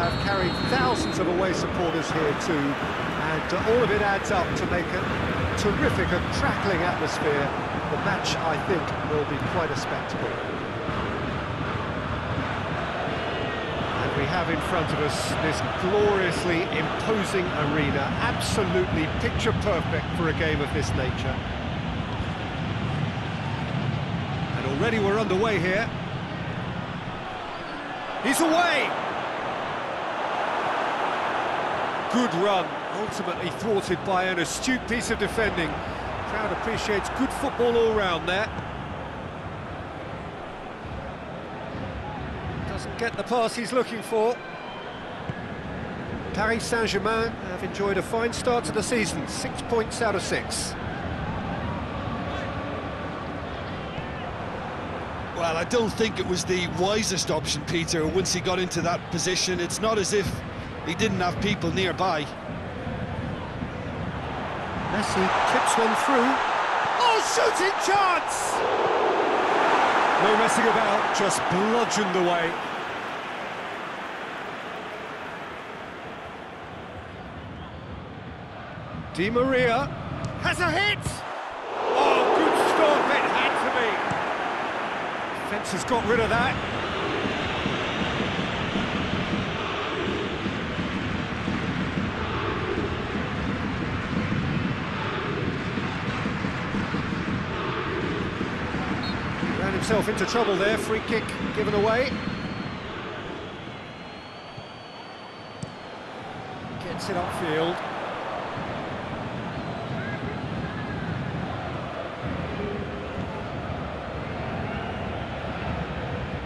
have carried thousands of away supporters here too, and uh, all of it adds up to make a terrific and crackling atmosphere. The match, I think, will be quite a spectacle. And we have in front of us this gloriously imposing arena, absolutely picture perfect for a game of this nature. And already we're underway here. He's away! Good run, ultimately thwarted by an astute piece of defending. Crowd appreciates good football all round there. Doesn't get the pass he's looking for. Paris Saint-Germain have enjoyed a fine start to the season, six points out of six. Well, I don't think it was the wisest option, Peter, once he got into that position. It's not as if he didn't have people nearby. Messi clips one through. Oh, shooting chance! No messing about, just bludgeoned away. Di Maria has a hit! Oh, good stop, it had to be. Defence has got rid of that. Himself into trouble there, free kick given away. Gets it upfield.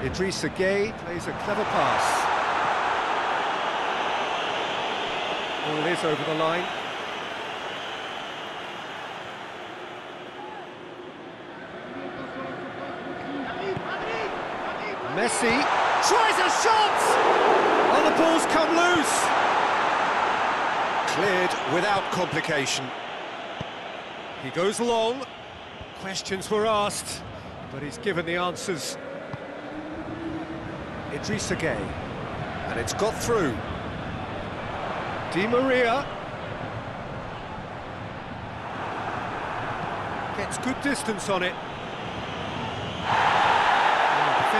Idrissa Gueye plays a clever pass. All is over the line. Messi tries a shot! Oh, the ball's come loose! Cleared without complication. He goes long. Questions were asked, but he's given the answers. Idrissa Gueye. And it's got through. Di Maria. Gets good distance on it.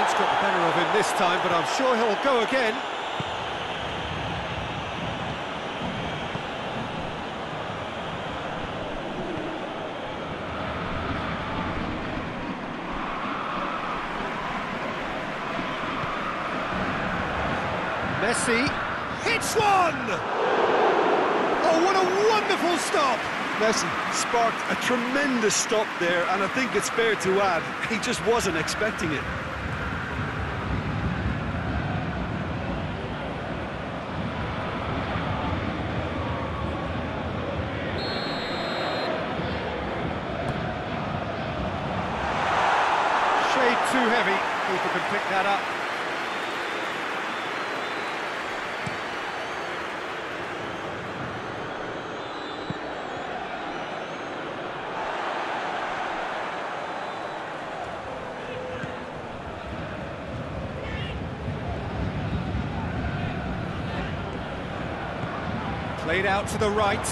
Defence got the better of him this time, but I'm sure he'll go again. Messi hits one! Oh, what a wonderful stop! Messi sparked a tremendous stop there, and I think it's fair to add, he just wasn't expecting it. Shade too heavy. Keeper can pick that up. Played out to the right.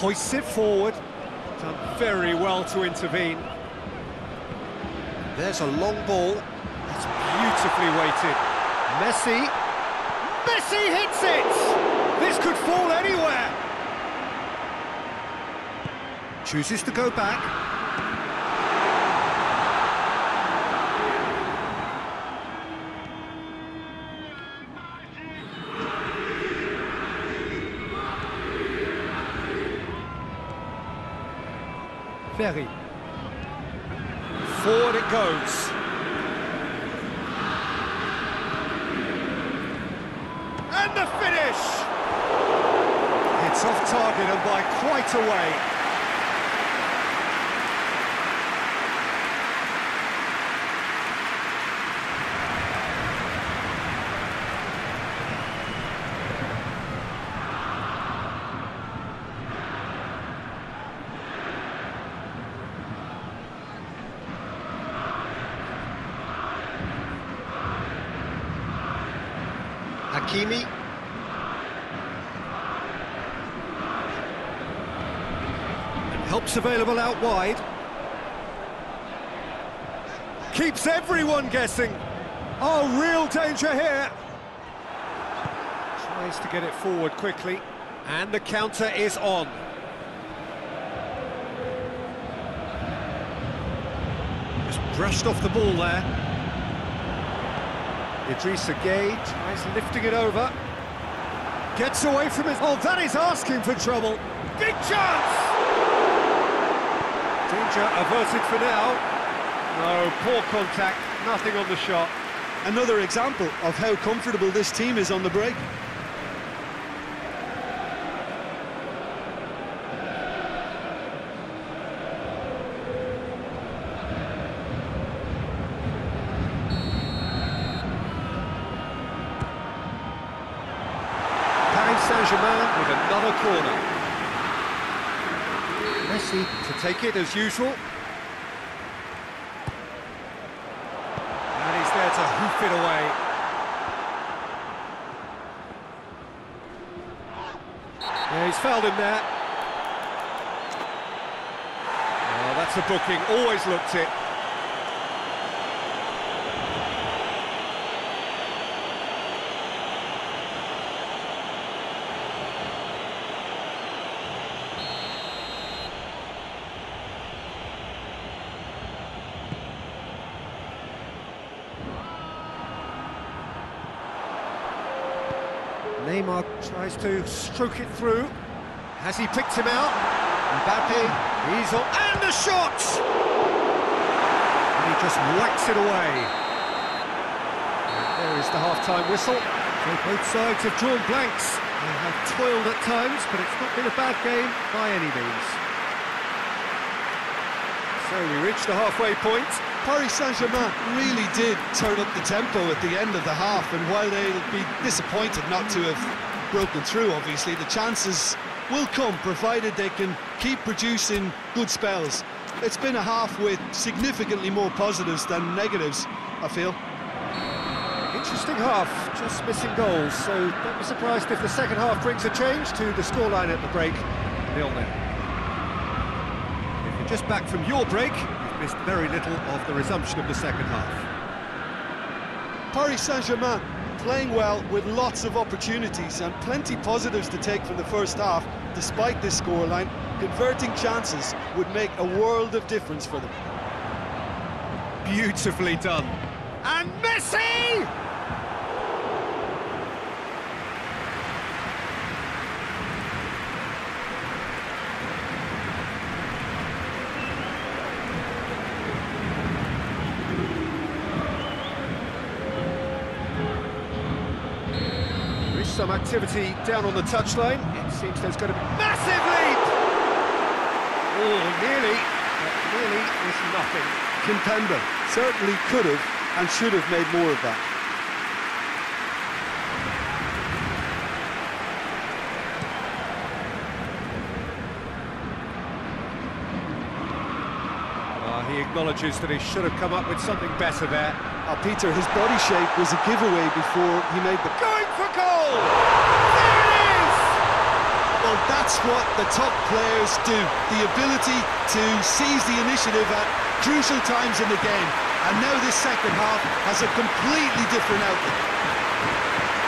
Hoists it forward. Done very well to intervene. There's a long ball. It's beautifully weighted. Messi. Messi hits it! This could fall anywhere. Chooses to go back. Forward it goes. And the finish! It's off target and by quite a way. Hakimi. And helps available out wide. Keeps everyone guessing. Oh, real danger here. Tries to get it forward quickly. And the counter is on. Just brushed off the ball there. Idrissa Gueye tries lifting it over. Gets away from it. Oh, that is asking for trouble. Big chance! Danger averted for now. No, poor contact, nothing on the shot. Another example of how comfortable this team is on the break. Saint-Germain with another corner. Messi to take it as usual. And he's there to hoof it away. Yeah, he's fouled him there. Oh, that's a booking, always looked it. Neymar tries to stroke it through. Has he picked him out? Mbappe, on, and the shot! And he just whacks it away. And there is the half-time whistle. So both sides have drawn blanks. They have toiled at times, but it's not been a bad game by any means. So we reach the halfway point. Paris Saint-Germain really did turn up the tempo at the end of the half, and while they'll be disappointed not to have broken through, obviously, the chances will come, provided they can keep producing good spells. It's been a half with significantly more positives than negatives, I feel. Interesting half, just missing goals, so don't be surprised if the second half brings a change to the scoreline at the break, nil-nil. If you're just back from your break, you've missed very little of the resumption of the second half. Paris Saint-Germain playing well with lots of opportunities and plenty positives to take from the first half, despite this scoreline. Converting chances would make a world of difference for them. Beautifully done. And Messi! Some activity down on the touchline. It seems there's going to be massive lead! Oh, nearly, but nearly is nothing. Kimpembe certainly could have and should have made more of that. Uh, he acknowledges that he should have come up with something better there. Uh, Peter, his body shape was a giveaway before he made the... Going for goal! There it is! Well, that's what the top players do. The ability to seize the initiative at crucial times in the game. And now this second half has a completely different outlook.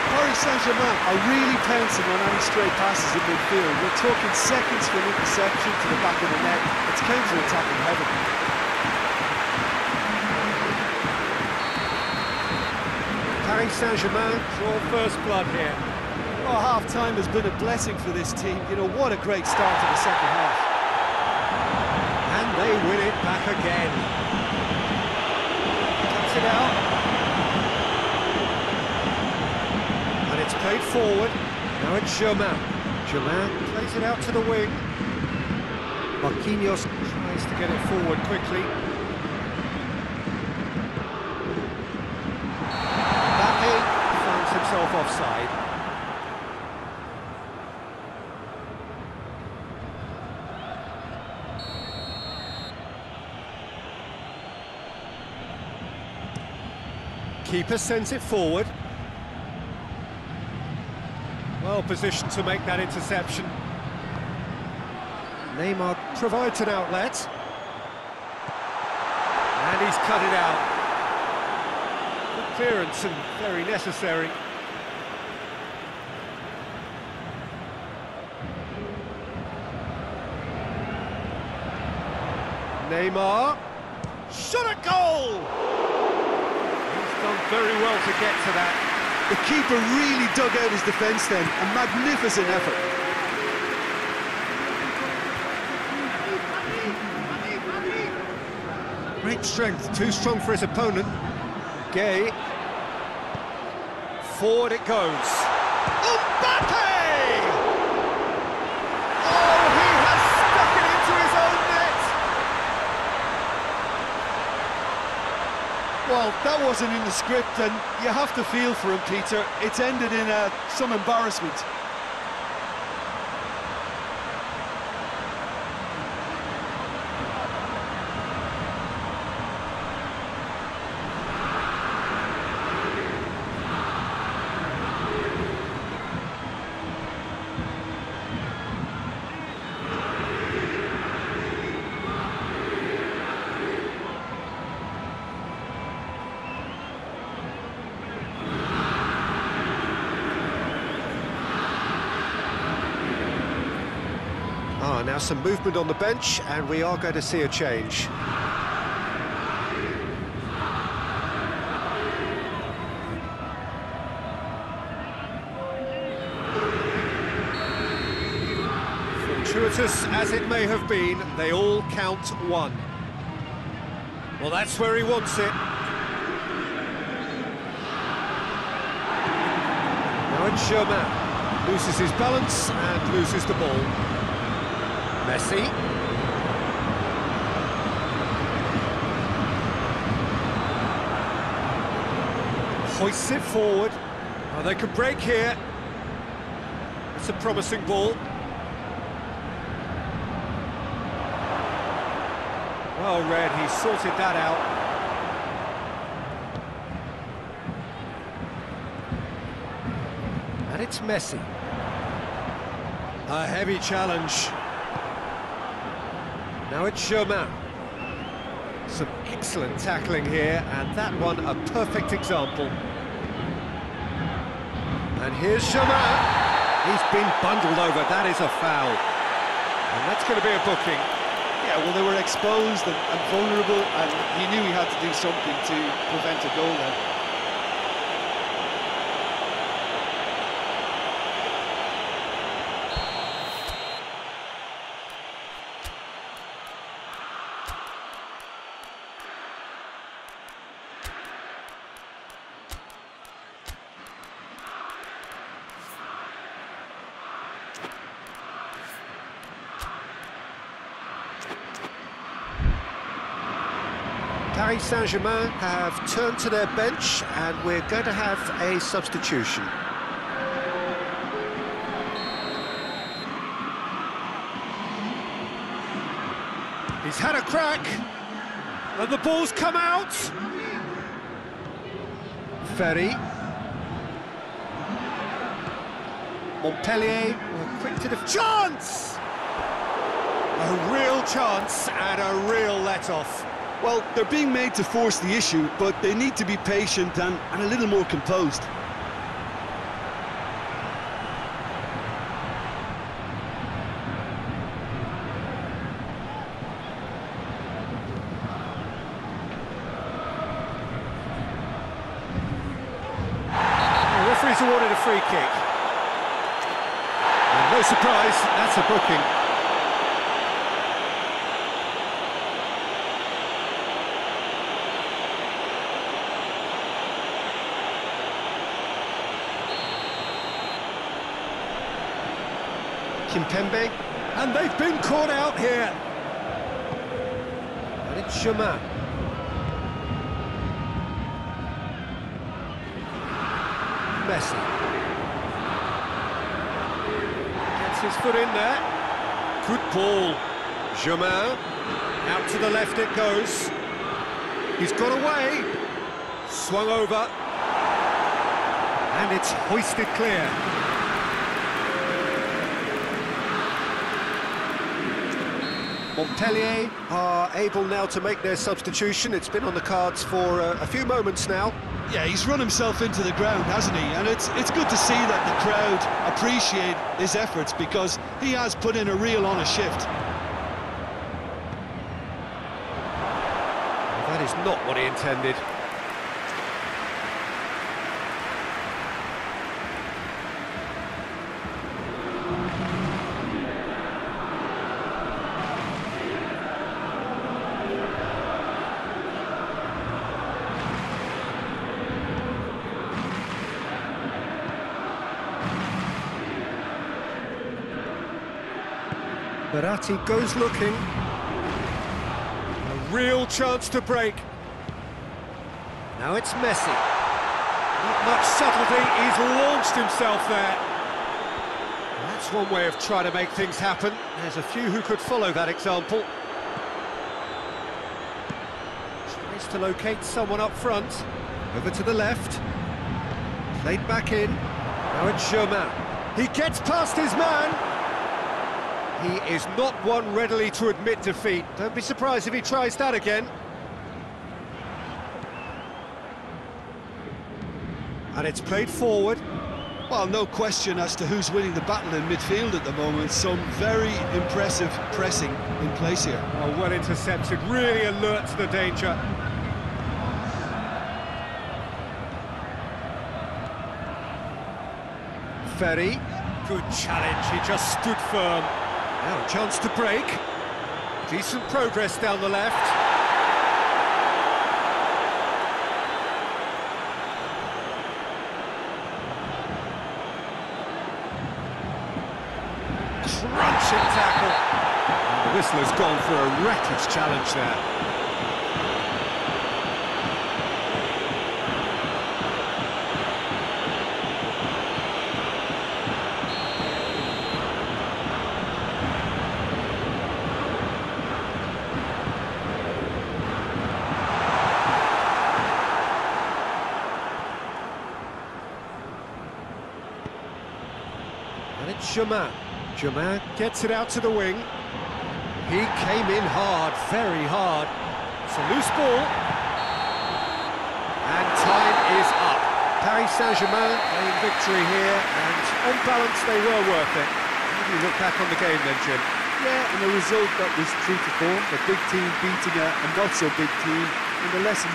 Paris Saint-Germain are really pouncing on any stray passes in midfield. We're talking seconds from interception to the back of the net. It's counter-attacking heaven. Paris Saint-Germain draw first blood here. Well, half-time has been a blessing for this team. You know, what a great start to the second half. And they win it back again. Cuts it out. And it's played forward. Now it's Germain. Germain plays it out to the wing. Marquinhos tries to get it forward quickly. Offside. Keeper sends it forward. Well positioned to make that interception. Neymar provides an outlet. And he's cut it out. Good clearance and very necessary. Neymar. Shot a goal! He's done very well to get to that. The keeper really dug out his defence then, a magnificent effort. Great strength, too strong for his opponent. Gueye. Forward it goes. Well, that wasn't in the script, and you have to feel for him, Peter. It's ended in uh, some embarrassment. Ah, now some movement on the bench, and we are going to see a change. Fortuitous as it may have been, they all count one. Well, that's where he wants it. Now it's Sherman. Loses his balance and loses the ball. Messi. Hoists it forward. Oh, they could break here. It's a promising ball. Well read, he sorted that out. And it's Messi. A heavy challenge. Now it's Germain. Some excellent tackling here, and that one a perfect example. And here's Germain. He's been bundled over, that is a foul. And that's going to be a booking. Yeah, well, they were exposed and, and vulnerable, and he knew he had to do something to prevent a goal there. Paris Saint-Germain have turned to their bench and we're going to have a substitution. He's had a crack, and the ball's come out. Ferri. Montpellier quick to the chance! A real chance and a real let-off. Well, they're being made to force the issue, but they need to be patient and, and a little more composed. The referee's awarded a free kick. And no surprise, that's a booking. Kimpembe. And they've been caught out here. And it's Germain. Messi. Gets his foot in there. Good ball. Germain. Out to the left it goes. He's got away. Swung over. And it's hoisted clear. Montpellier are able now to make their substitution. It's been on the cards for uh, a few moments now. Yeah, he's run himself into the ground, hasn't he? And it's it's good to see that the crowd appreciate his efforts because he has put in a real honest shift. That is not what he intended. Verratti goes looking. A real chance to break. Now it's Messi. Not much subtlety, he's launched himself there. That's one way of trying to make things happen. There's a few who could follow that example. Tries to locate someone up front. Over to the left. Played back in. Now it's Germain. He gets past his man. He is not one readily to admit defeat. Don't be surprised if he tries that again. And it's played forward. Well, no question as to who's winning the battle in midfield at the moment. Some very impressive pressing in place here. Oh, well intercepted, really alert to the danger. Ferri, good challenge, he just stood firm. Now a chance to break. Decent progress down the left. Crunching tackle. And the whistler's gone for a reckless challenge there. Germain. Germain gets it out to the wing. He came in hard, very hard. It's a loose ball. And time is up. Paris Saint-Germain playing victory here, and on balance they were worth it. How you look back on the game then, Jim? Yeah, and a result that was true to form, a big team beating a, a not-so-big team, and the lesson